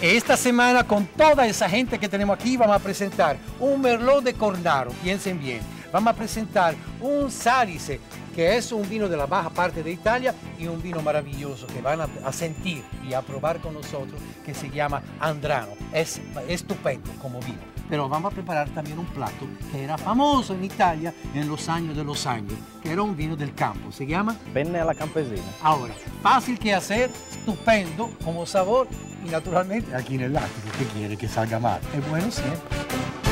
Esta semana con toda esa gente que tenemos aquí vamos a presentar un Merlot de Cornaro, piensen bien. Vamos a presentar un Salice, que es un vino de la baja parte de Italia y un vino maravilloso que van a, a sentir y a probar con nosotros que se llama Andrano. Es estupendo como vino. Pero vamos a preparar también un plato que era famoso en Italia en los años de los años, que era un vino del campo. Se llama Penne alla campesina. Ahora, fácil que hacer, estupendo como sabor y naturalmente aquí en el látigo, que quiere que salga mal. Es bueno siempre.